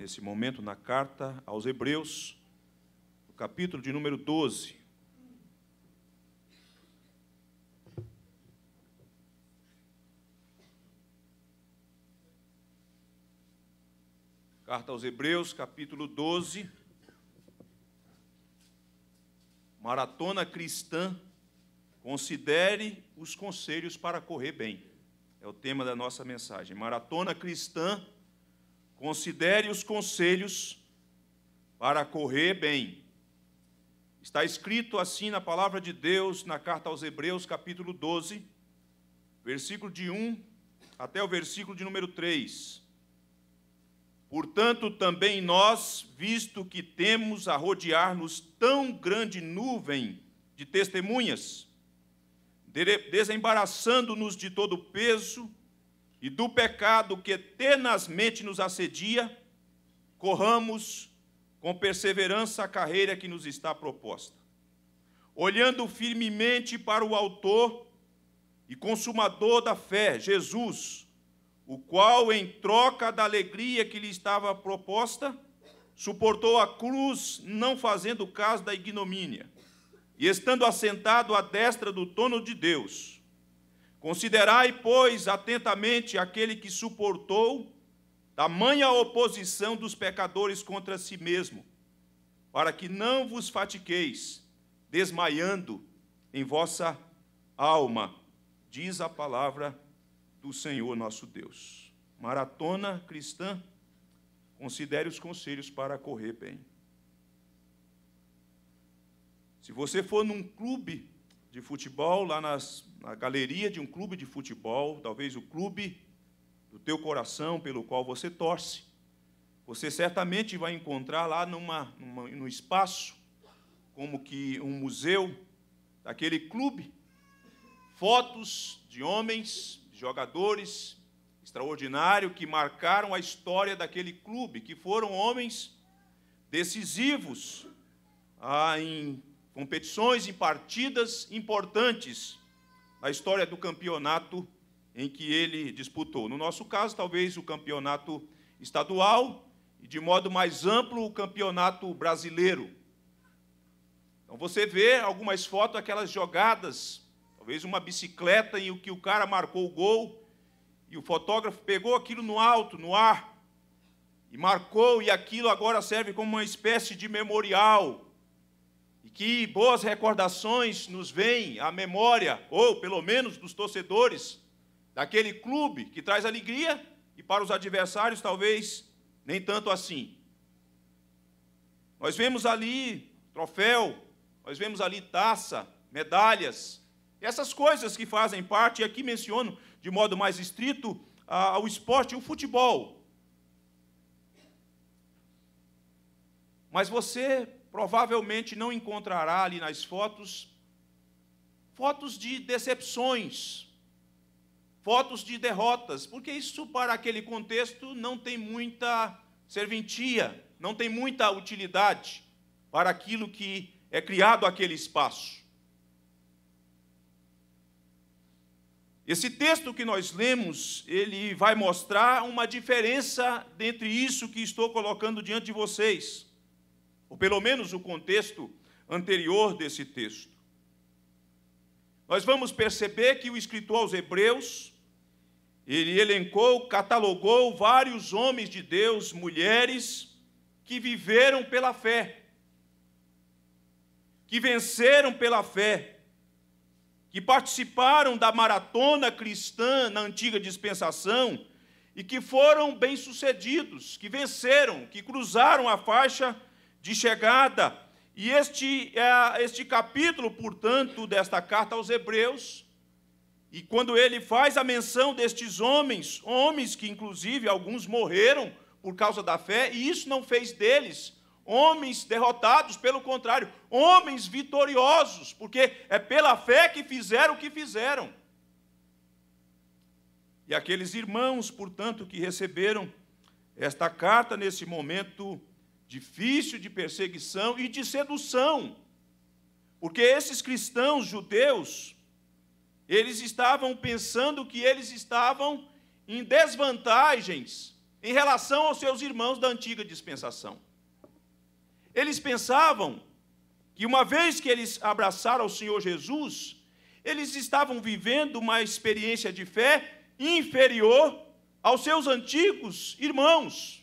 nesse momento na carta aos Hebreus, no capítulo de número 12. Carta aos Hebreus, capítulo 12. Maratona cristã, considere os conselhos para correr bem. É o tema da nossa mensagem. Maratona cristã, considere os conselhos para correr bem. Está escrito assim na palavra de Deus, na carta aos Hebreus, capítulo 12, versículo de 1 até o versículo de número 3. Portanto, também nós, visto que temos a rodear-nos tão grande nuvem de testemunhas, desembaraçando-nos de todo o peso e do pecado que tenazmente nos assedia, corramos com perseverança a carreira que nos está proposta, olhando firmemente para o Autor e Consumador da fé, Jesus o qual, em troca da alegria que lhe estava proposta, suportou a cruz, não fazendo caso da ignomínia, e estando assentado à destra do trono de Deus. Considerai, pois, atentamente aquele que suportou tamanha oposição dos pecadores contra si mesmo, para que não vos fatiqueis, desmaiando em vossa alma, diz a palavra do Senhor nosso Deus. Maratona cristã, considere os conselhos para correr bem. Se você for num clube de futebol, lá nas, na galeria de um clube de futebol, talvez o clube do teu coração pelo qual você torce, você certamente vai encontrar lá numa, numa, no espaço, como que um museu daquele clube, fotos de homens jogadores extraordinários que marcaram a história daquele clube, que foram homens decisivos ah, em competições, em partidas importantes na história do campeonato em que ele disputou. No nosso caso, talvez o campeonato estadual e, de modo mais amplo, o campeonato brasileiro. Então você vê algumas fotos, aquelas jogadas Talvez uma bicicleta em que o cara marcou o gol e o fotógrafo pegou aquilo no alto, no ar, e marcou, e aquilo agora serve como uma espécie de memorial. Que boas recordações nos vêm à memória, ou pelo menos dos torcedores, daquele clube que traz alegria e para os adversários talvez nem tanto assim. Nós vemos ali troféu, nós vemos ali taça, medalhas, essas coisas que fazem parte, e aqui menciono de modo mais estrito, o esporte e o futebol. Mas você provavelmente não encontrará ali nas fotos fotos de decepções, fotos de derrotas, porque isso para aquele contexto não tem muita serventia, não tem muita utilidade para aquilo que é criado aquele espaço. Esse texto que nós lemos, ele vai mostrar uma diferença entre isso que estou colocando diante de vocês, ou pelo menos o contexto anterior desse texto. Nós vamos perceber que o escritor aos Hebreus, ele elencou, catalogou vários homens de Deus, mulheres, que viveram pela fé, que venceram pela fé, que participaram da maratona cristã na antiga dispensação e que foram bem-sucedidos, que venceram, que cruzaram a faixa de chegada. E este, é, este capítulo, portanto, desta carta aos Hebreus, e quando ele faz a menção destes homens, homens que inclusive alguns morreram por causa da fé, e isso não fez deles homens derrotados, pelo contrário, homens vitoriosos, porque é pela fé que fizeram o que fizeram. E aqueles irmãos, portanto, que receberam esta carta nesse momento difícil de perseguição e de sedução, porque esses cristãos judeus, eles estavam pensando que eles estavam em desvantagens em relação aos seus irmãos da antiga dispensação. Eles pensavam que uma vez que eles abraçaram o Senhor Jesus, eles estavam vivendo uma experiência de fé inferior aos seus antigos irmãos.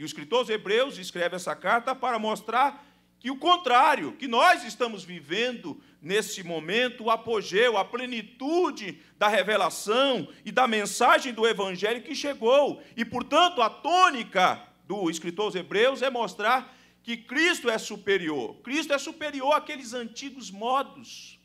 E o escritor aos Hebreus escreve essa carta para mostrar que o contrário, que nós estamos vivendo nesse momento o apogeu, a plenitude da revelação e da mensagem do evangelho que chegou. E, portanto, a tônica do escritor aos Hebreus é mostrar que Cristo é superior. Cristo é superior àqueles antigos modos.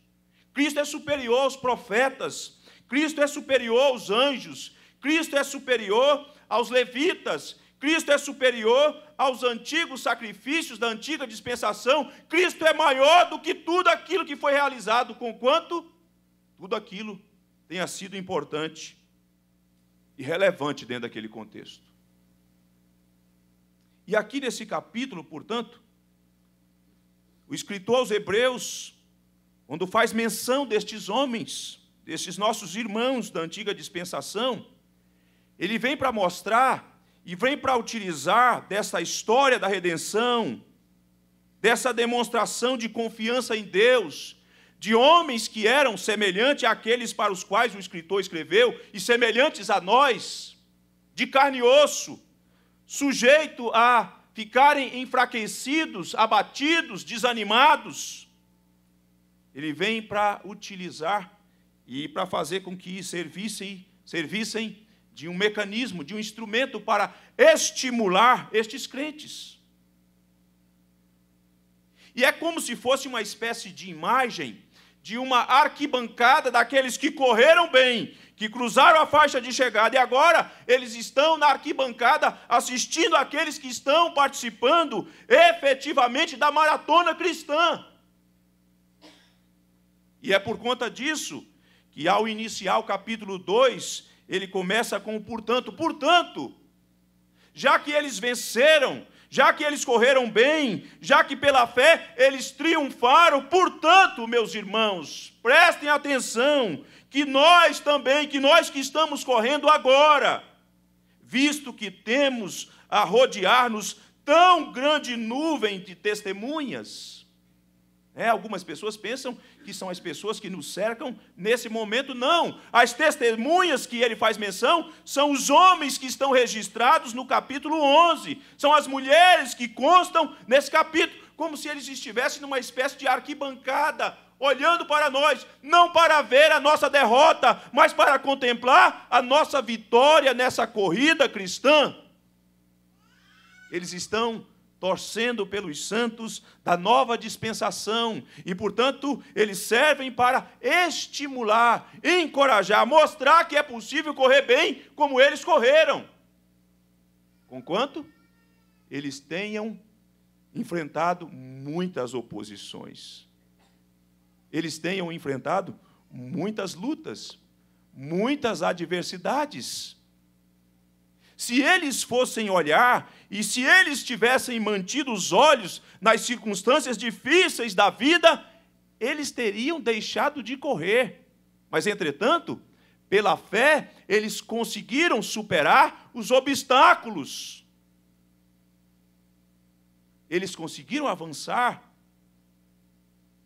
Cristo é superior aos profetas. Cristo é superior aos anjos. Cristo é superior aos levitas. Cristo é superior aos antigos sacrifícios da antiga dispensação. Cristo é maior do que tudo aquilo que foi realizado, conquanto tudo aquilo tenha sido importante e relevante dentro daquele contexto. E aqui nesse capítulo, portanto, o escritor aos Hebreus, quando faz menção destes homens, desses nossos irmãos da antiga dispensação, ele vem para mostrar e vem para utilizar dessa história da redenção, dessa demonstração de confiança em Deus, de homens que eram semelhantes àqueles para os quais o escritor escreveu e semelhantes a nós, de carne e osso, sujeito a ficarem enfraquecidos, abatidos, desanimados. Ele vem para utilizar e para fazer com que servissem, servissem de um mecanismo, de um instrumento para estimular estes crentes. E é como se fosse uma espécie de imagem de uma arquibancada daqueles que correram bem, que cruzaram a faixa de chegada e agora eles estão na arquibancada assistindo aqueles que estão participando efetivamente da maratona cristã. E é por conta disso que, ao iniciar o capítulo 2, ele começa com portanto. Portanto, já que eles venceram, já que eles correram bem, já que pela fé eles triunfaram, portanto, meus irmãos, prestem atenção, que nós também, que nós que estamos correndo agora, visto que temos a rodear-nos tão grande nuvem de testemunhas, é, algumas pessoas pensam que são as pessoas que nos cercam nesse momento. Não. As testemunhas que ele faz menção são os homens que estão registrados no capítulo 11. São as mulheres que constam nesse capítulo, como se eles estivessem numa espécie de arquibancada, olhando para nós, não para ver a nossa derrota, mas para contemplar a nossa vitória nessa corrida cristã. Eles estão torcendo pelos santos da nova dispensação, e portanto, eles servem para estimular, encorajar, mostrar que é possível correr bem como eles correram. Conquanto eles tenham enfrentado muitas oposições. Eles tenham enfrentado muitas lutas, muitas adversidades. Se eles fossem olhar e se eles tivessem mantido os olhos nas circunstâncias difíceis da vida, eles teriam deixado de correr. Mas, entretanto, pela fé, eles conseguiram superar os obstáculos. Eles conseguiram avançar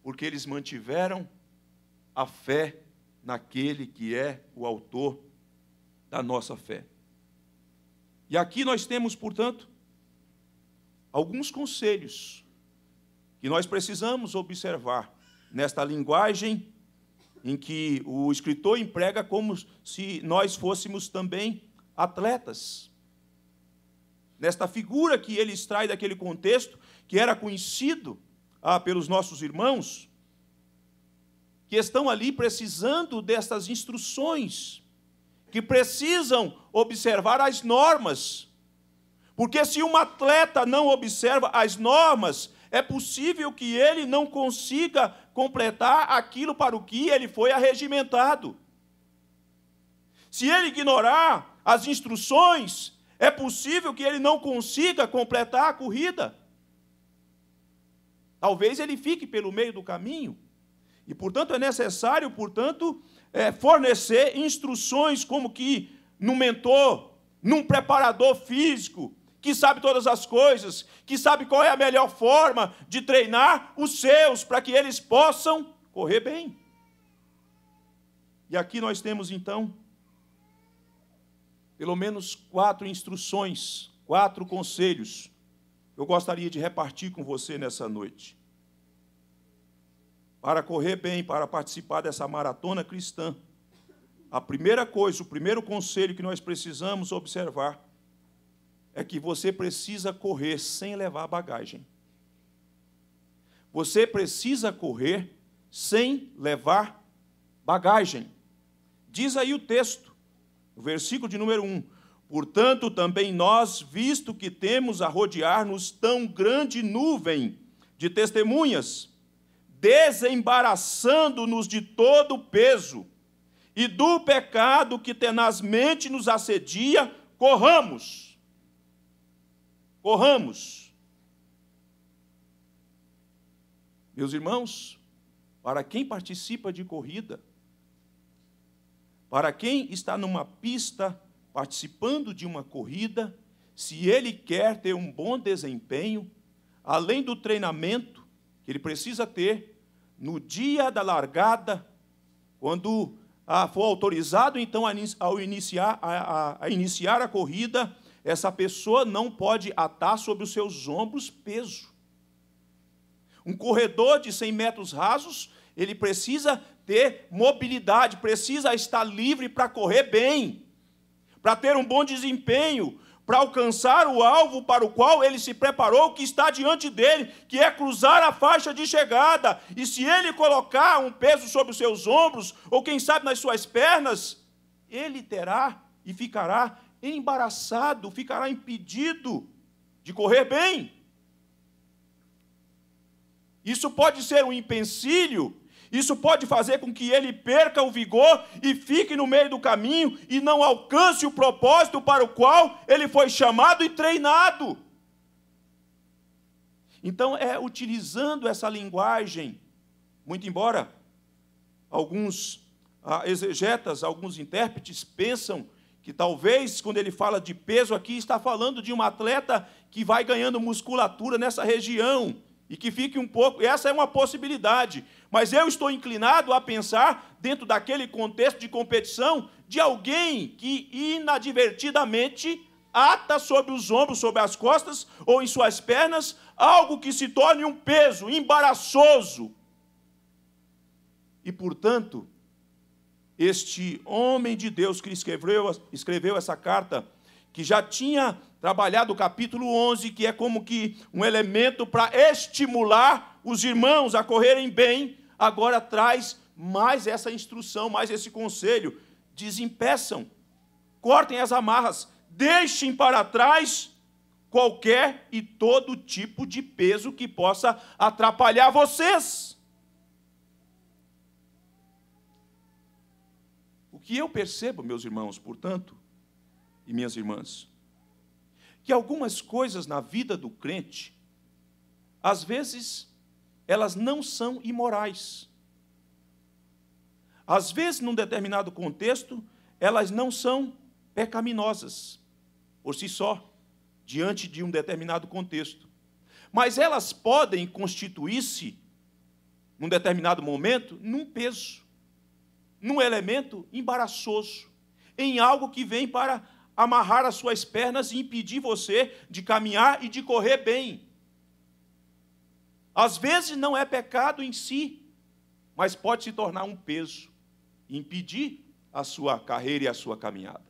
porque eles mantiveram a fé naquele que é o autor da nossa fé. E aqui nós temos, portanto, alguns conselhos que nós precisamos observar nesta linguagem em que o escritor emprega como se nós fôssemos também atletas. Nesta figura que ele extrai daquele contexto que era conhecido ah, pelos nossos irmãos, que estão ali precisando destas instruções que precisam observar as normas. Porque se um atleta não observa as normas, é possível que ele não consiga completar aquilo para o que ele foi arregimentado. Se ele ignorar as instruções, é possível que ele não consiga completar a corrida. Talvez ele fique pelo meio do caminho. E, portanto, é necessário, portanto, é, fornecer instruções como que no mentor num preparador físico que sabe todas as coisas, que sabe qual é a melhor forma de treinar os seus para que eles possam correr bem. E aqui nós temos então pelo menos quatro instruções, quatro conselhos. Eu gostaria de repartir com você nessa noite. Para correr bem, para participar dessa maratona cristã, a primeira coisa, o primeiro conselho que nós precisamos observar é que você precisa correr sem levar bagagem. Você precisa correr sem levar bagagem. Diz aí o texto, o versículo de número 1. Portanto, também nós, visto que temos a rodear-nos tão grande nuvem de testemunhas, desembaraçando-nos de todo o peso e do pecado que tenazmente nos assedia, corramos. Corramos. Meus irmãos, para quem participa de corrida, para quem está numa pista participando de uma corrida, se ele quer ter um bom desempenho, além do treinamento ele precisa ter, no dia da largada, quando ah, for autorizado, então, ao iniciar a, a, a iniciar a corrida, essa pessoa não pode atar sobre os seus ombros peso. Um corredor de 100 metros rasos, ele precisa ter mobilidade, precisa estar livre para correr bem, para ter um bom desempenho, para alcançar o alvo para o qual ele se preparou, que está diante dele, que é cruzar a faixa de chegada. E se ele colocar um peso sobre os seus ombros, ou quem sabe nas suas pernas, ele terá e ficará embaraçado, ficará impedido de correr bem. Isso pode ser um empecilho isso pode fazer com que ele perca o vigor e fique no meio do caminho e não alcance o propósito para o qual ele foi chamado e treinado. Então, é utilizando essa linguagem, muito embora alguns ah, exegetas, alguns intérpretes pensam que talvez, quando ele fala de peso aqui, está falando de um atleta que vai ganhando musculatura nessa região e que fique um pouco. Essa é uma possibilidade. Mas eu estou inclinado a pensar, dentro daquele contexto de competição, de alguém que inadvertidamente ata sobre os ombros, sobre as costas ou em suas pernas, algo que se torne um peso embaraçoso. E, portanto, este homem de Deus que escreveu, escreveu essa carta, que já tinha trabalhado o capítulo 11, que é como que um elemento para estimular os irmãos a correrem bem, agora traz mais essa instrução, mais esse conselho. Desempeçam, cortem as amarras, deixem para trás qualquer e todo tipo de peso que possa atrapalhar vocês. O que eu percebo, meus irmãos, portanto, e minhas irmãs, que algumas coisas na vida do crente, às vezes, elas não são imorais. Às vezes, num determinado contexto, elas não são pecaminosas por si só, diante de um determinado contexto. Mas elas podem constituir-se, num determinado momento, num peso, num elemento embaraçoso, em algo que vem para amarrar as suas pernas e impedir você de caminhar e de correr bem. Às vezes não é pecado em si, mas pode se tornar um peso impedir a sua carreira e a sua caminhada.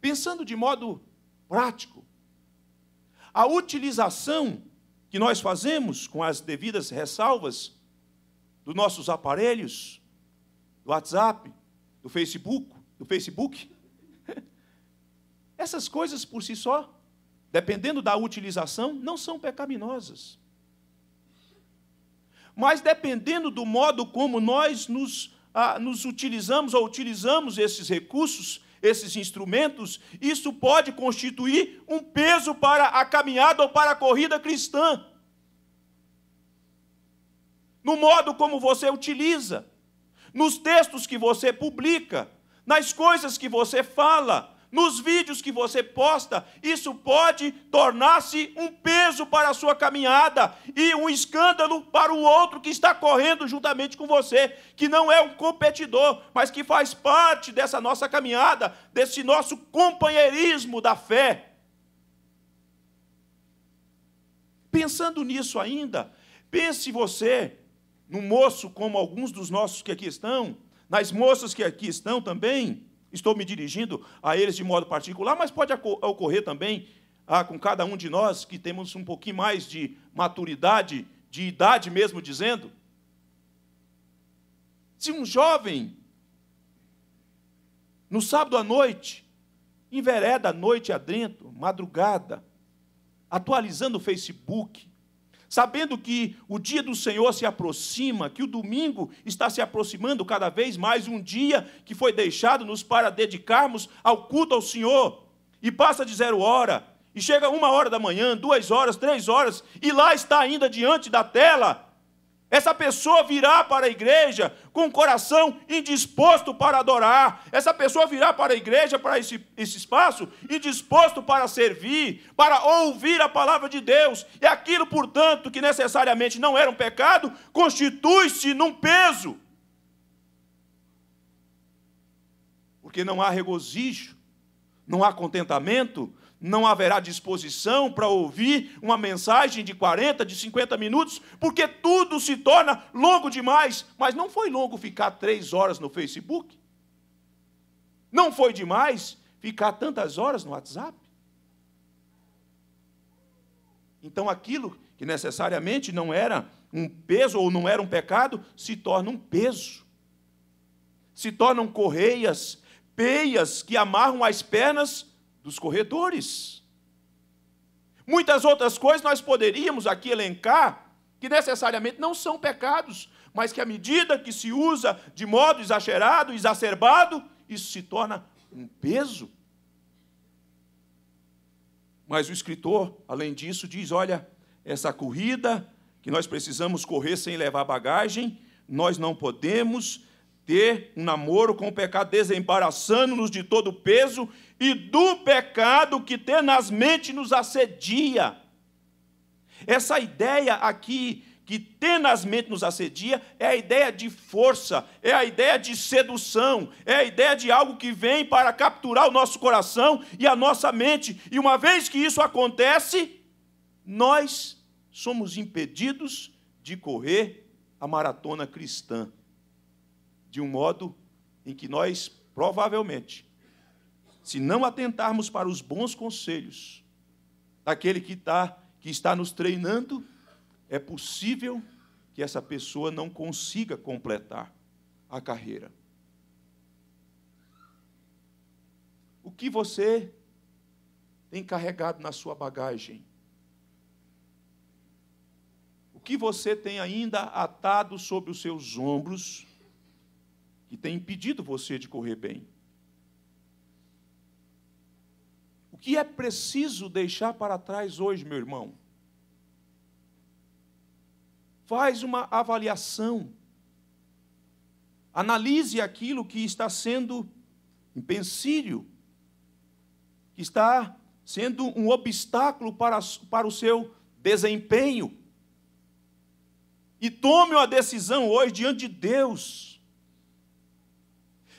Pensando de modo prático, a utilização que nós fazemos com as devidas ressalvas dos nossos aparelhos, do WhatsApp, do Facebook, do Facebook. Essas coisas por si só, dependendo da utilização, não são pecaminosas. Mas dependendo do modo como nós nos, ah, nos utilizamos ou utilizamos esses recursos, esses instrumentos, isso pode constituir um peso para a caminhada ou para a corrida cristã. No modo como você utiliza, nos textos que você publica, nas coisas que você fala, nos vídeos que você posta, isso pode tornar-se um peso para a sua caminhada e um escândalo para o outro que está correndo juntamente com você, que não é um competidor, mas que faz parte dessa nossa caminhada, desse nosso companheirismo da fé. Pensando nisso ainda, pense você num moço como alguns dos nossos que aqui estão, nas moças que aqui estão também, Estou me dirigindo a eles de modo particular, mas pode ocorrer também ah, com cada um de nós que temos um pouquinho mais de maturidade, de idade mesmo dizendo. Se um jovem, no sábado à noite, envereda a noite adentro, madrugada, atualizando o Facebook, sabendo que o dia do Senhor se aproxima, que o domingo está se aproximando cada vez mais, um dia que foi deixado-nos para dedicarmos ao culto ao Senhor, e passa de zero hora, e chega uma hora da manhã, duas horas, três horas, e lá está ainda diante da tela, essa pessoa virá para a igreja com o coração indisposto para adorar. Essa pessoa virá para a igreja, para esse, esse espaço, indisposto para servir, para ouvir a palavra de Deus. E aquilo, portanto, que necessariamente não era um pecado, constitui-se num peso. Porque não há regozijo, não há contentamento, não haverá disposição para ouvir uma mensagem de 40, de 50 minutos, porque tudo se torna longo demais. Mas não foi longo ficar três horas no Facebook? Não foi demais ficar tantas horas no WhatsApp? Então aquilo que necessariamente não era um peso ou não era um pecado, se torna um peso. Se tornam correias, peias que amarram as pernas dos corredores. Muitas outras coisas nós poderíamos aqui elencar que necessariamente não são pecados, mas que à medida que se usa de modo exagerado, exacerbado, isso se torna um peso. Mas o escritor, além disso, diz: olha, essa corrida que nós precisamos correr sem levar bagagem, nós não podemos ter um namoro com o pecado, desembaraçando-nos de todo o peso e do pecado que tenazmente nos assedia. Essa ideia aqui, que tenazmente nos assedia, é a ideia de força, é a ideia de sedução, é a ideia de algo que vem para capturar o nosso coração e a nossa mente. E uma vez que isso acontece, nós somos impedidos de correr a maratona cristã de um modo em que nós, provavelmente, se não atentarmos para os bons conselhos daquele que, tá, que está nos treinando, é possível que essa pessoa não consiga completar a carreira. O que você tem carregado na sua bagagem? O que você tem ainda atado sobre os seus ombros que tem impedido você de correr bem? O que é preciso deixar para trás hoje, meu irmão? Faz uma avaliação. Analise aquilo que está sendo empecilho, que está sendo um obstáculo para, para o seu desempenho. E tome uma decisão hoje diante de Deus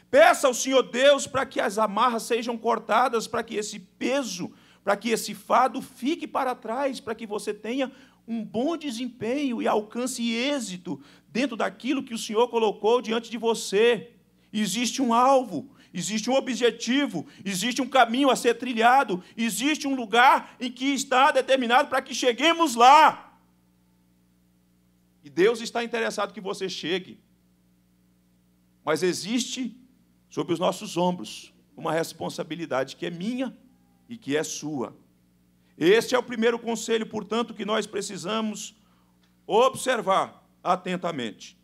Peça ao Senhor Deus para que as amarras sejam cortadas, para que esse peso, para que esse fado fique para trás, para que você tenha um bom desempenho e alcance êxito dentro daquilo que o Senhor colocou diante de você. Existe um alvo, existe um objetivo, existe um caminho a ser trilhado, existe um lugar em que está determinado para que cheguemos lá. E Deus está interessado que você chegue. Mas existe sobre os nossos ombros uma responsabilidade que é minha e que é sua. Este é o primeiro conselho, portanto, que nós precisamos observar atentamente.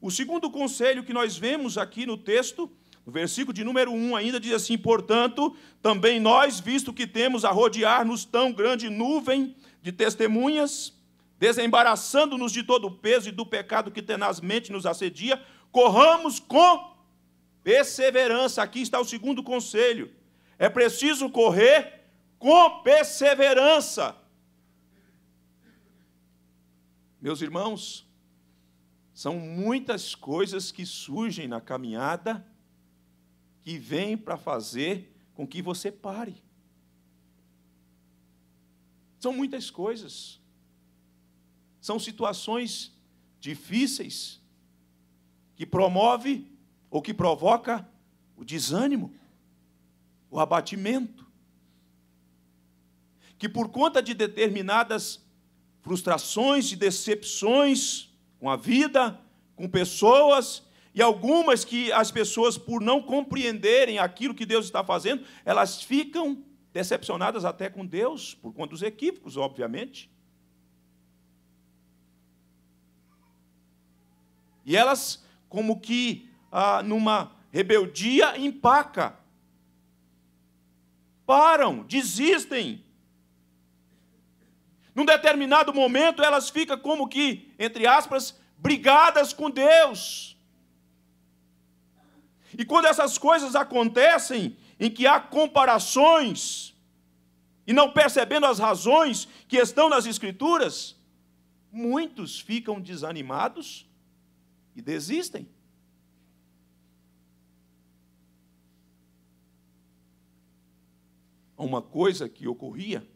O segundo conselho que nós vemos aqui no texto, no versículo de número 1, ainda diz assim: Portanto, também nós, visto que temos a rodear-nos tão grande nuvem de testemunhas, desembaraçando-nos de todo o peso e do pecado que tenazmente nos assedia, corramos com Perseverança, aqui está o segundo conselho. É preciso correr com perseverança. Meus irmãos, são muitas coisas que surgem na caminhada que vêm para fazer com que você pare. São muitas coisas. São situações difíceis que promove ou que provoca o desânimo, o abatimento. Que por conta de determinadas frustrações e decepções com a vida, com pessoas, e algumas que as pessoas, por não compreenderem aquilo que Deus está fazendo, elas ficam decepcionadas até com Deus, por conta dos equívocos, obviamente. E elas, como que ah, numa rebeldia, empaca. Param, desistem. Num determinado momento, elas ficam como que, entre aspas, brigadas com Deus. E quando essas coisas acontecem, em que há comparações, e não percebendo as razões que estão nas Escrituras, muitos ficam desanimados e desistem. Uma coisa que ocorria,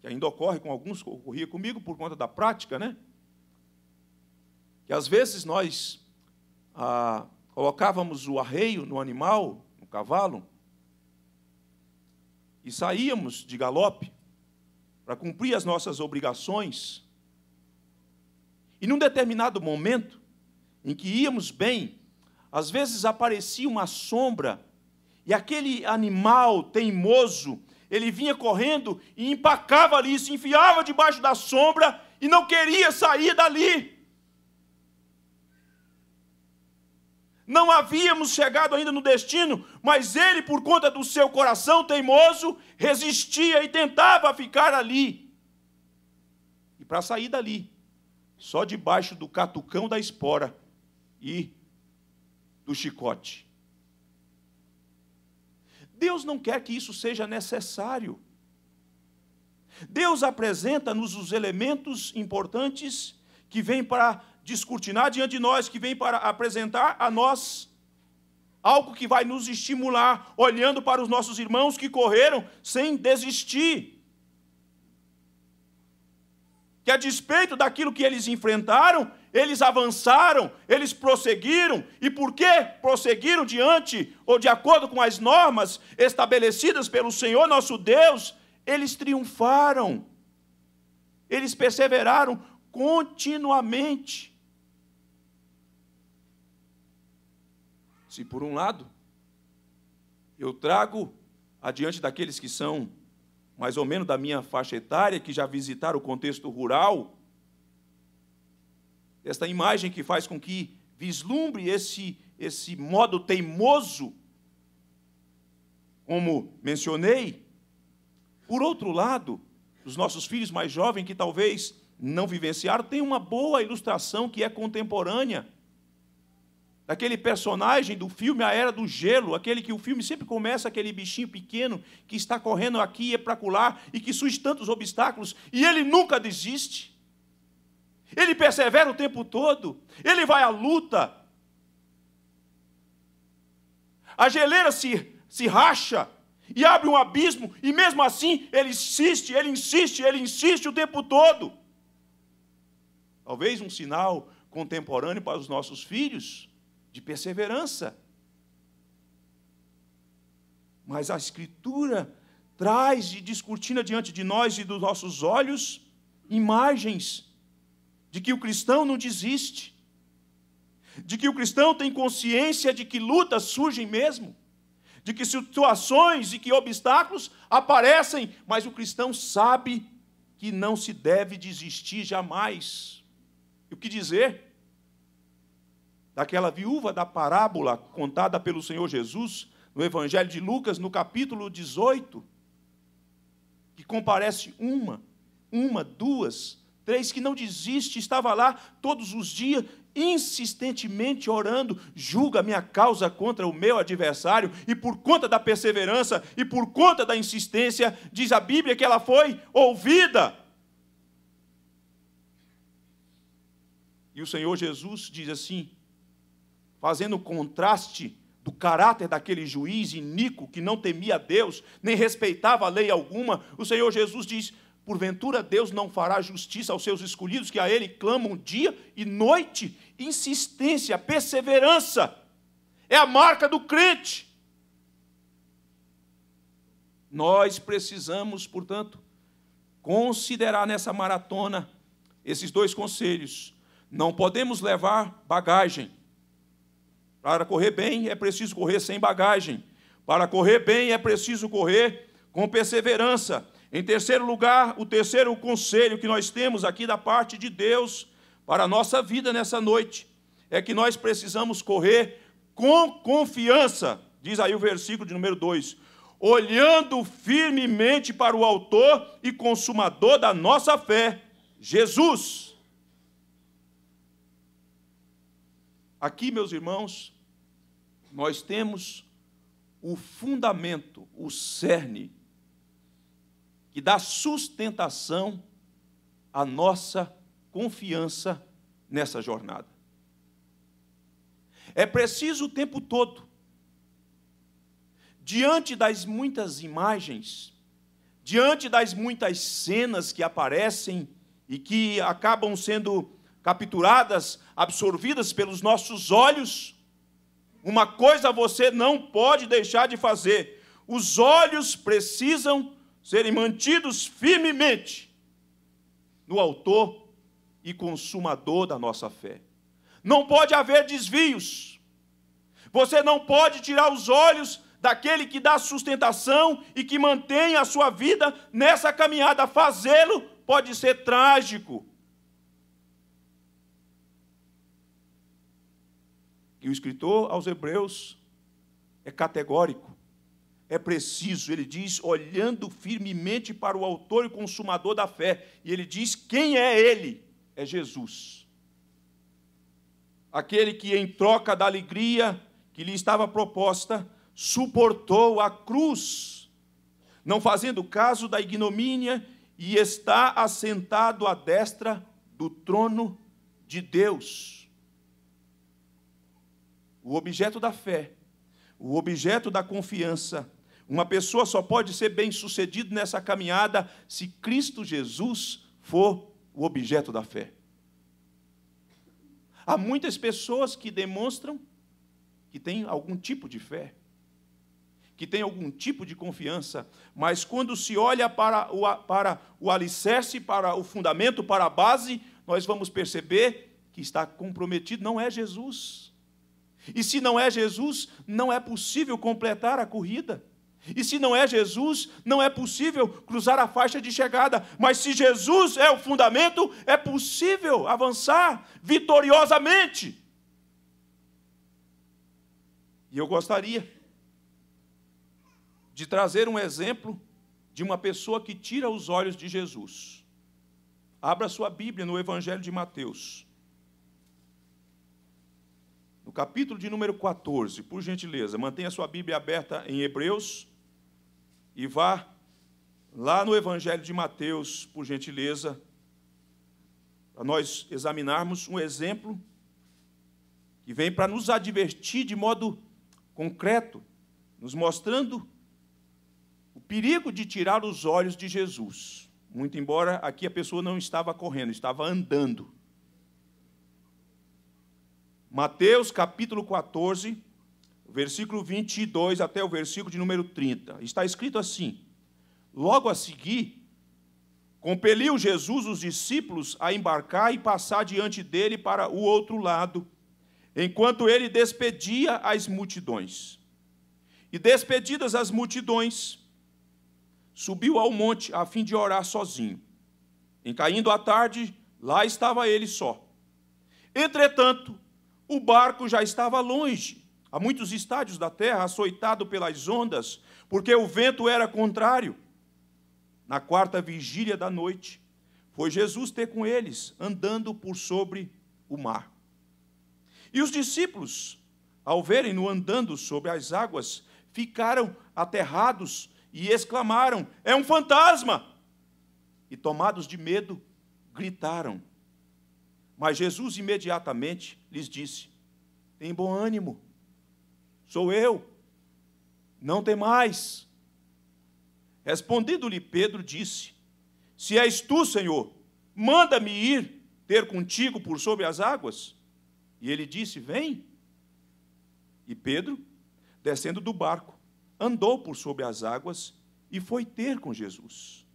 que ainda ocorre com alguns, ocorria comigo por conta da prática, né? Que às vezes nós ah, colocávamos o arreio no animal, no cavalo, e saíamos de galope para cumprir as nossas obrigações e num determinado momento, em que íamos bem, às vezes aparecia uma sombra, e aquele animal teimoso, ele vinha correndo e empacava ali, se enfiava debaixo da sombra e não queria sair dali. Não havíamos chegado ainda no destino, mas ele, por conta do seu coração teimoso, resistia e tentava ficar ali. E para sair dali, só debaixo do catucão da espora e do chicote. Deus não quer que isso seja necessário. Deus apresenta-nos os elementos importantes que vêm para descortinar diante de nós, que vêm para apresentar a nós algo que vai nos estimular, olhando para os nossos irmãos que correram sem desistir que a despeito daquilo que eles enfrentaram, eles avançaram, eles prosseguiram, e porque prosseguiram diante ou de acordo com as normas estabelecidas pelo Senhor nosso Deus, eles triunfaram, eles perseveraram continuamente. Se por um lado, eu trago adiante daqueles que são mais ou menos da minha faixa etária, que já visitaram o contexto rural, esta imagem que faz com que vislumbre esse, esse modo teimoso, como mencionei. Por outro lado, os nossos filhos mais jovens, que talvez não vivenciaram, têm uma boa ilustração que é contemporânea daquele personagem do filme A Era do Gelo, aquele que o filme sempre começa aquele bichinho pequeno que está correndo aqui e acolá e que surge tantos obstáculos e ele nunca desiste. Ele persevera o tempo todo, ele vai à luta. A geleira se, se racha e abre um abismo, e mesmo assim ele insiste, ele insiste, ele insiste o tempo todo. Talvez um sinal contemporâneo para os nossos filhos de perseverança. Mas a Escritura traz e descortina diante de nós e dos nossos olhos imagens de que o cristão não desiste, de que o cristão tem consciência de que lutas surgem mesmo, de que situações e que obstáculos aparecem, mas o cristão sabe que não se deve desistir jamais. E o que dizer? daquela viúva da parábola contada pelo Senhor Jesus no Evangelho de Lucas, no capítulo 18, que comparece uma, uma, duas, três, que não desiste, estava lá todos os dias, insistentemente orando, julga minha causa contra o meu adversário, e por conta da perseverança e por conta da insistência, diz a Bíblia que ela foi ouvida. E o Senhor Jesus diz assim, fazendo contraste do caráter daquele juiz iníquo que não temia Deus, nem respeitava a lei alguma, o Senhor Jesus diz: Porventura Deus não fará justiça aos seus escolhidos que a Ele clamam dia e noite? Insistência, perseverança, é a marca do crente. Nós precisamos, portanto, considerar nessa maratona esses dois conselhos. Não podemos levar bagagem. Para correr bem é preciso correr sem bagagem. Para correr bem é preciso correr com perseverança. Em terceiro lugar, o terceiro conselho que nós temos aqui da parte de Deus para a nossa vida nessa noite é que nós precisamos correr com confiança, diz aí o versículo de número 2, olhando firmemente para o Autor e Consumador da nossa fé, Jesus. Aqui, meus irmãos, nós temos o fundamento, o cerne que dá sustentação à nossa confiança nessa jornada. É preciso o tempo todo, diante das muitas imagens, diante das muitas cenas que aparecem e que acabam sendo capturadas, absorvidas pelos nossos olhos, uma coisa você não pode deixar de fazer: os olhos precisam serem mantidos firmemente no Autor e Consumador da nossa fé. Não pode haver desvios. Você não pode tirar os olhos daquele que dá sustentação e que mantém a sua vida nessa caminhada. Fazê-lo pode ser trágico. E o escritor aos Hebreus é categórico é preciso, ele diz, olhando firmemente para o Autor e Consumador da fé. E ele diz: quem é ele? É Jesus. Aquele que, em troca da alegria que lhe estava proposta, suportou a cruz, não fazendo caso da ignomínia, e está assentado à destra do trono de Deus. O objeto da fé, o objeto da confiança, uma pessoa só pode ser bem-sucedido nessa caminhada se Cristo Jesus for o objeto da fé. Há muitas pessoas que demonstram que têm algum tipo de fé, que têm algum tipo de confiança, mas quando se olha para o, para o alicerce, para o fundamento, para a base, nós vamos perceber que está comprometido, não é Jesus. E se não é Jesus, não é possível completar a corrida. E se não é Jesus, não é possível cruzar a faixa de chegada. Mas se Jesus é o fundamento, é possível avançar vitoriosamente. E eu gostaria de trazer um exemplo de uma pessoa que tira os olhos de Jesus. Abra sua Bíblia no Evangelho de Mateus. No capítulo de número 14, por gentileza, mantenha sua Bíblia aberta em Hebreus e vá lá no Evangelho de Mateus, por gentileza, para nós examinarmos um exemplo que vem para nos advertir de modo concreto, nos mostrando o perigo de tirar os olhos de Jesus. Muito embora aqui a pessoa não estava correndo, estava andando. Mateus capítulo 14, versículo 22 até o versículo de número 30. Está escrito assim: Logo a seguir, compeliu Jesus os discípulos a embarcar e passar diante dele para o outro lado, enquanto ele despedia as multidões. E despedidas as multidões, subiu ao monte a fim de orar sozinho. Em caindo a tarde, lá estava ele só. Entretanto, o barco já estava longe a muitos estádios da terra, açoitado pelas ondas, porque o vento era contrário. Na quarta vigília da noite, foi Jesus ter com eles, andando por sobre o mar. E os discípulos, ao verem-no andando sobre as águas, ficaram aterrados e exclamaram: É um fantasma! E tomados de medo, gritaram. Mas Jesus imediatamente lhes disse: Tem bom ânimo, sou eu, não tem mais. Respondido-lhe Pedro, disse: Se és tu, Senhor, manda-me ir ter contigo por sobre as águas. E ele disse: Vem. E Pedro, descendo do barco, andou por sobre as águas e foi ter com Jesus.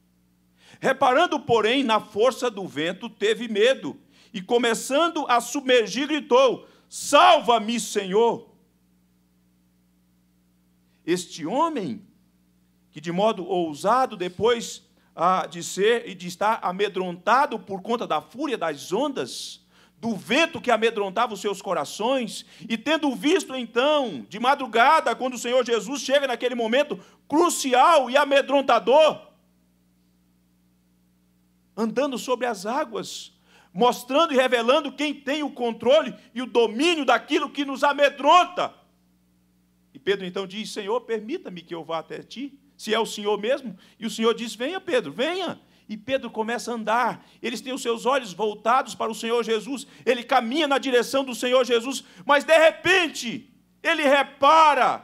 Reparando, porém, na força do vento, teve medo e, começando a submergir, gritou: Salva-me, Senhor! Este homem, que de modo ousado, depois ah, de ser e de estar amedrontado por conta da fúria das ondas, do vento que amedrontava os seus corações, e tendo visto então, de madrugada, quando o Senhor Jesus chega naquele momento crucial e amedrontador, andando sobre as águas, mostrando e revelando quem tem o controle e o domínio daquilo que nos amedronta. E Pedro então diz: Senhor, permita-me que eu vá até ti, se é o Senhor mesmo. E o Senhor diz: Venha, Pedro, venha. E Pedro começa a andar, eles têm os seus olhos voltados para o Senhor Jesus, ele caminha na direção do Senhor Jesus, mas de repente, ele repara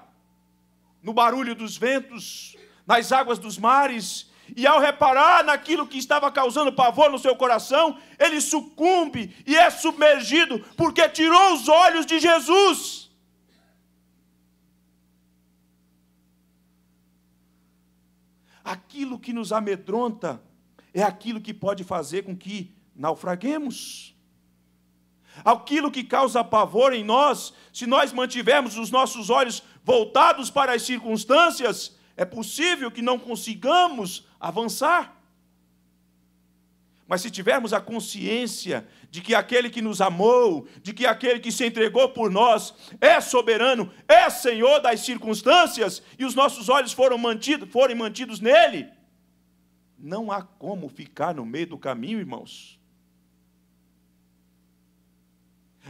no barulho dos ventos, nas águas dos mares, e ao reparar naquilo que estava causando pavor no seu coração, ele sucumbe e é submergido, porque tirou os olhos de Jesus. Aquilo que nos amedronta, é aquilo que pode fazer com que naufraguemos. Aquilo que causa pavor em nós, se nós mantivermos os nossos olhos voltados para as circunstâncias, é possível que não consigamos avançar. Mas se tivermos a consciência de que aquele que nos amou, de que aquele que se entregou por nós é soberano, é Senhor das circunstâncias, e os nossos olhos foram mantidos, forem mantidos nele, não há como ficar no meio do caminho, irmãos.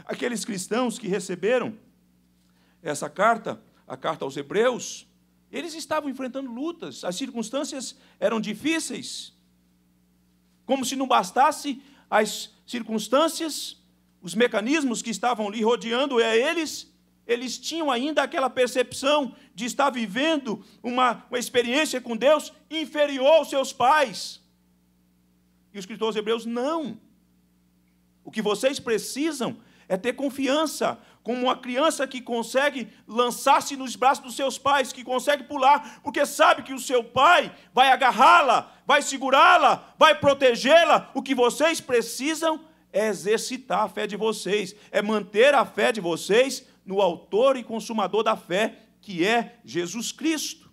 Aqueles cristãos que receberam essa carta, a carta aos Hebreus, eles estavam enfrentando lutas, as circunstâncias eram difíceis. Como se não bastasse as circunstâncias, os mecanismos que estavam lhe rodeando a eles, eles tinham ainda aquela percepção de estar vivendo uma, uma experiência com Deus inferior aos seus pais. E os escritores hebreus, não. O que vocês precisam é ter confiança, como uma criança que consegue lançar-se nos braços dos seus pais, que consegue pular, porque sabe que o seu pai vai agarrá-la, vai segurá-la, vai protegê-la. O que vocês precisam é exercitar a fé de vocês, é manter a fé de vocês no autor e consumador da fé, que é Jesus Cristo.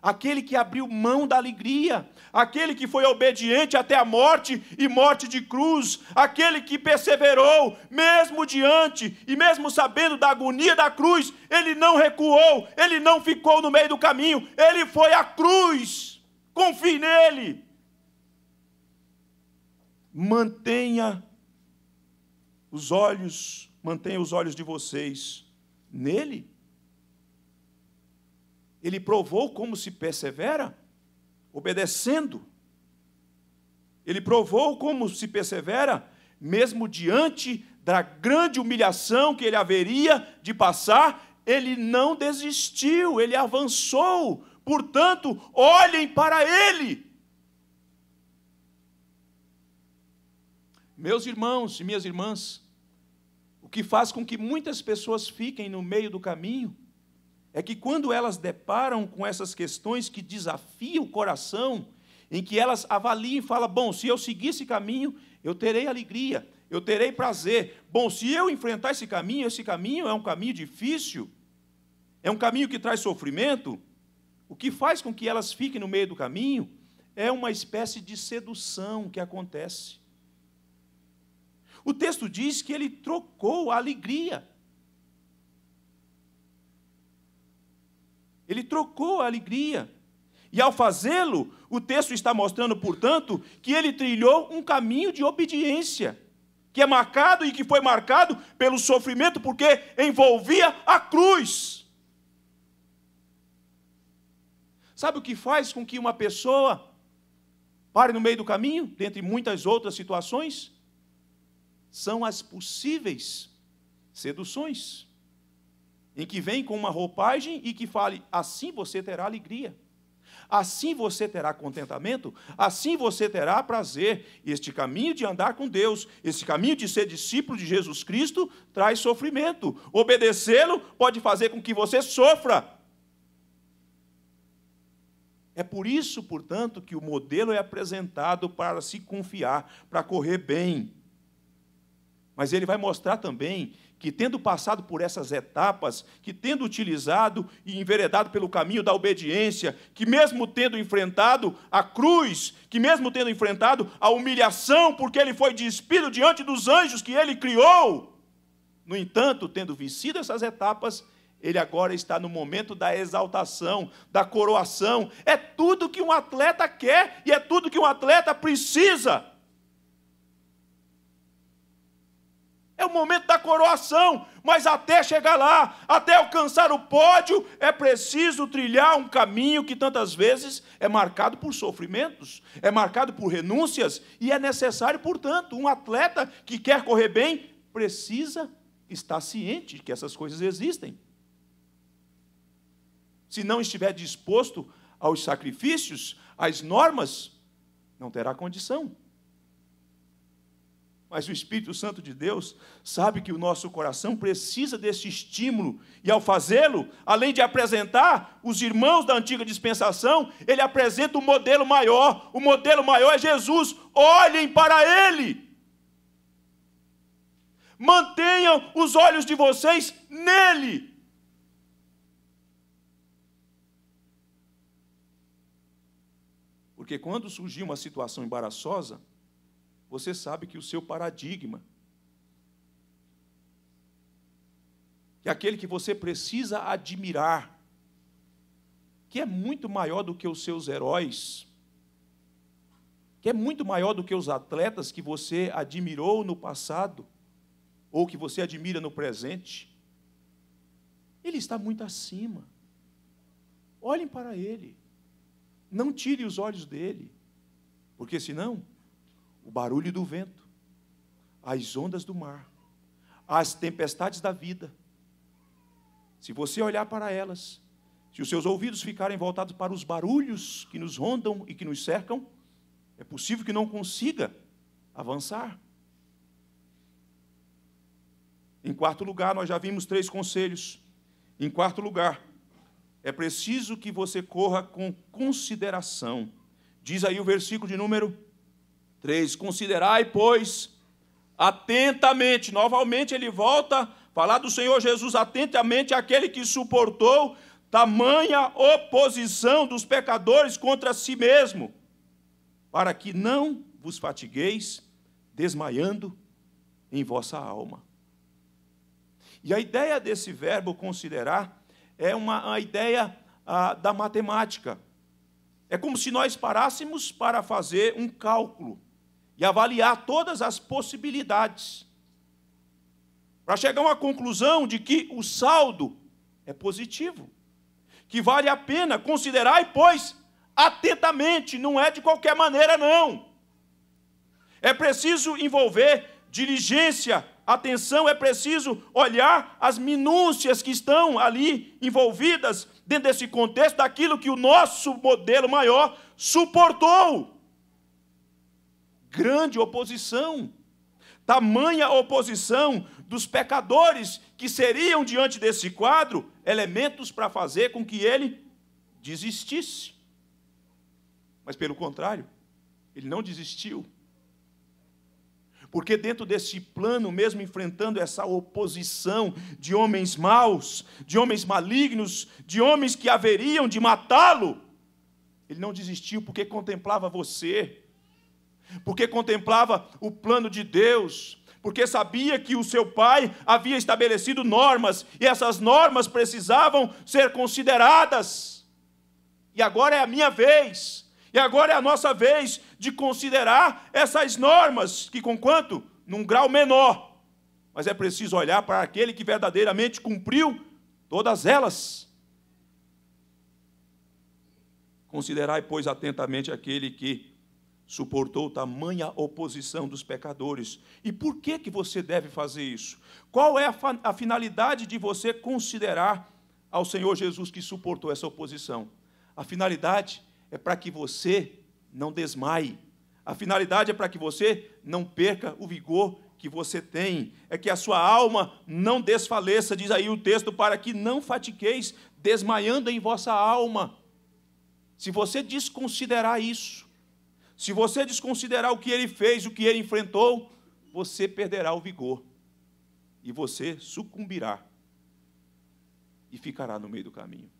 Aquele que abriu mão da alegria, aquele que foi obediente até a morte e morte de cruz, aquele que perseverou, mesmo diante e mesmo sabendo da agonia da cruz, ele não recuou, ele não ficou no meio do caminho, ele foi à cruz. Confie nele. Mantenha os olhos mantenha os olhos de vocês nele. Ele provou como se persevera, obedecendo. Ele provou como se persevera, mesmo diante da grande humilhação que ele haveria de passar, ele não desistiu, ele avançou. Portanto, olhem para ele. Meus irmãos e minhas irmãs, o que faz com que muitas pessoas fiquem no meio do caminho é que quando elas deparam com essas questões que desafiam o coração, em que elas avaliam e falam: bom, se eu seguir esse caminho, eu terei alegria, eu terei prazer. Bom, se eu enfrentar esse caminho, esse caminho é um caminho difícil, é um caminho que traz sofrimento. O que faz com que elas fiquem no meio do caminho é uma espécie de sedução que acontece. O texto diz que ele trocou a alegria. Ele trocou a alegria. E ao fazê-lo, o texto está mostrando, portanto, que ele trilhou um caminho de obediência, que é marcado e que foi marcado pelo sofrimento, porque envolvia a cruz. Sabe o que faz com que uma pessoa pare no meio do caminho, dentre muitas outras situações? São as possíveis seduções, em que vem com uma roupagem e que fale: assim você terá alegria. Assim você terá contentamento, assim você terá prazer. Este caminho de andar com Deus, esse caminho de ser discípulo de Jesus Cristo, traz sofrimento. Obedecê-lo pode fazer com que você sofra. É por isso, portanto, que o modelo é apresentado para se confiar, para correr bem. Mas ele vai mostrar também que, tendo passado por essas etapas, que tendo utilizado e enveredado pelo caminho da obediência, que mesmo tendo enfrentado a cruz, que mesmo tendo enfrentado a humilhação, porque ele foi despido diante dos anjos que ele criou, no entanto, tendo vencido essas etapas, ele agora está no momento da exaltação, da coroação. É tudo que um atleta quer e é tudo que um atleta precisa. É o momento da coroação, mas até chegar lá, até alcançar o pódio, é preciso trilhar um caminho que tantas vezes é marcado por sofrimentos, é marcado por renúncias, e é necessário, portanto, um atleta que quer correr bem precisa estar ciente que essas coisas existem. Se não estiver disposto aos sacrifícios, às normas, não terá condição. Mas o Espírito Santo de Deus sabe que o nosso coração precisa desse estímulo, e ao fazê-lo, além de apresentar os irmãos da antiga dispensação, ele apresenta um modelo maior. O modelo maior é Jesus. Olhem para ele. Mantenham os olhos de vocês nele. Porque quando surgir uma situação embaraçosa, você sabe que o seu paradigma, que é aquele que você precisa admirar, que é muito maior do que os seus heróis, que é muito maior do que os atletas que você admirou no passado, ou que você admira no presente, ele está muito acima. Olhem para ele. Não tire os olhos dele, porque senão o barulho do vento, as ondas do mar, as tempestades da vida. Se você olhar para elas, se os seus ouvidos ficarem voltados para os barulhos que nos rondam e que nos cercam, é possível que não consiga avançar. Em quarto lugar, nós já vimos três conselhos. Em quarto lugar, é preciso que você corra com consideração. Diz aí o versículo de número 3. Considerai, pois, atentamente, novamente ele volta a falar do Senhor Jesus, atentamente aquele que suportou tamanha oposição dos pecadores contra si mesmo, para que não vos fatigueis desmaiando em vossa alma. E a ideia desse verbo considerar é uma a ideia ah, da matemática. É como se nós parássemos para fazer um cálculo e avaliar todas as possibilidades, para chegar a uma conclusão de que o saldo é positivo, que vale a pena considerar, e pois, atentamente, não é de qualquer maneira, não. É preciso envolver diligência, atenção, é preciso olhar as minúcias que estão ali envolvidas dentro desse contexto daquilo que o nosso modelo maior suportou grande oposição, tamanha oposição dos pecadores que seriam diante desse quadro elementos para fazer com que ele desistisse. Mas pelo contrário, ele não desistiu. Porque dentro desse plano, mesmo enfrentando essa oposição de homens maus, de homens malignos, de homens que haveriam de matá-lo, ele não desistiu porque contemplava você, porque contemplava o plano de Deus, porque sabia que o seu pai havia estabelecido normas e essas normas precisavam ser consideradas. E agora é a minha vez, e agora é a nossa vez de considerar essas normas que, conquanto num grau menor, mas é preciso olhar para aquele que verdadeiramente cumpriu todas elas. Considerai, pois, atentamente aquele que suportou tamanha oposição dos pecadores. E por que que você deve fazer isso? Qual é a, a finalidade de você considerar ao Senhor Jesus que suportou essa oposição? A finalidade é para que você não desmaie. A finalidade é para que você não perca o vigor que você tem, é que a sua alma não desfaleça, diz aí o texto, para que não fatiqueis, desmaiando em vossa alma. Se você desconsiderar isso, se você desconsiderar o que ele fez, o que ele enfrentou, você perderá o vigor. E você sucumbirá e ficará no meio do caminho.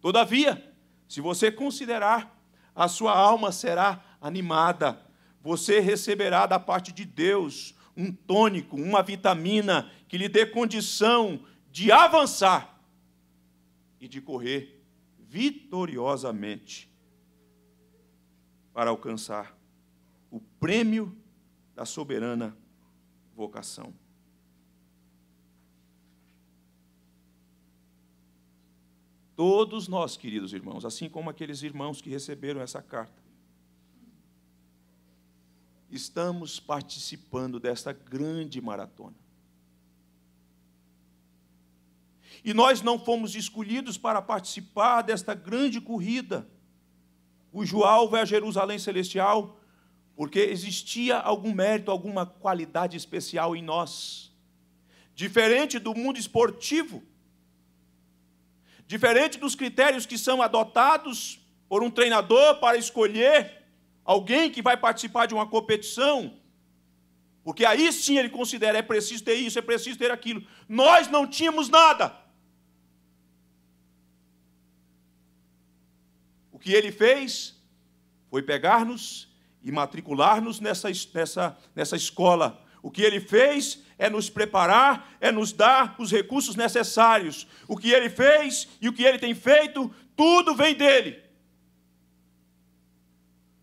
Todavia, se você considerar, a sua alma será animada, você receberá da parte de Deus um tônico, uma vitamina que lhe dê condição de avançar e de correr vitoriosamente para alcançar o prêmio da soberana vocação. Todos nós, queridos irmãos, assim como aqueles irmãos que receberam essa carta, estamos participando desta grande maratona. E nós não fomos escolhidos para participar desta grande corrida cujo alvo é a Jerusalém celestial, porque existia algum mérito, alguma qualidade especial em nós. Diferente do mundo esportivo, diferente dos critérios que são adotados por um treinador para escolher alguém que vai participar de uma competição, porque aí sim ele considera é preciso ter isso, é preciso ter aquilo. Nós não tínhamos nada. Que ele fez foi pegar-nos e matricular-nos nessa, nessa, nessa escola. O que ele fez é nos preparar, é nos dar os recursos necessários. O que ele fez e o que ele tem feito, tudo vem dele.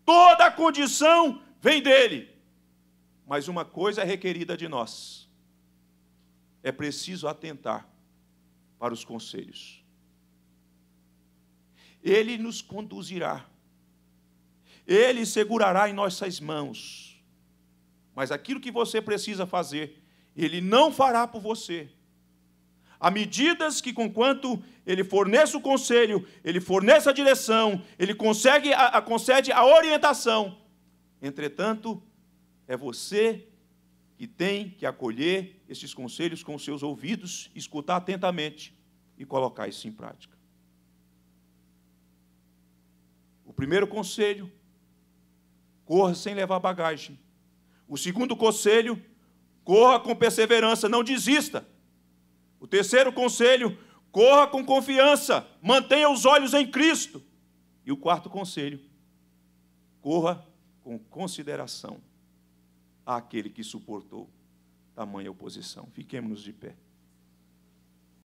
Toda a condição vem dele. Mas uma coisa é requerida de nós: é preciso atentar para os conselhos. Ele nos conduzirá. Ele segurará em nossas mãos. Mas aquilo que você precisa fazer, Ele não fará por você. Há medidas que, conquanto Ele fornece o conselho, Ele fornece a direção, Ele consegue a, a, concede a orientação. Entretanto, é você que tem que acolher esses conselhos com seus ouvidos, escutar atentamente e colocar isso em prática. O primeiro conselho, corra sem levar bagagem. O segundo conselho, corra com perseverança, não desista. O terceiro conselho, corra com confiança, mantenha os olhos em Cristo. E o quarto conselho, corra com consideração àquele que suportou tamanha oposição. Fiquemos de pé.